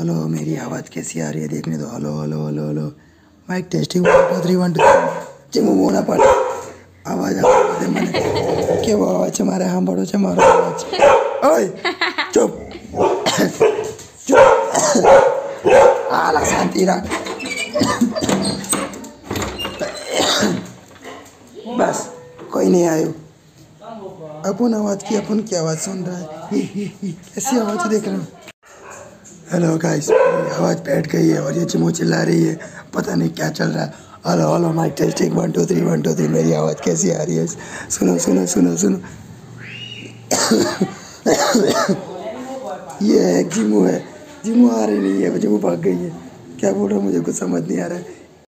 Hello मेरी आवाज़ कैसी आ रही है देखने दो hello hello hello hello mic testing one two three one two Chimu बोना पड़ आवाज़ आवाज़ मैंने के वो आवाज़ છે મારે સાંભળો છે મારો અવાજ ઓય ચૂપ ચૂપ આલા શાંતિ રાખ बस कोई नहीं आयो अपन आवाज़ की अपन की आवाज़ सुन रहा है कैसी आवाज़ देख रहे हो हेलो गाइस आवाज़ बैठ गई है और ये चिमो चिल्ला रही है। पता नहीं क्या चल रहा है। Hello hello mic testing one two three one two three मेरी आवाज़ कैसी आ रही है? सुनो सुनो सुनो सुनो। ये है, जिमू है। जिमू आ रही नहीं है जिमू भाग गई है। क्या बोल रहा मुझे कुछ समझ नहीं आ रहा है।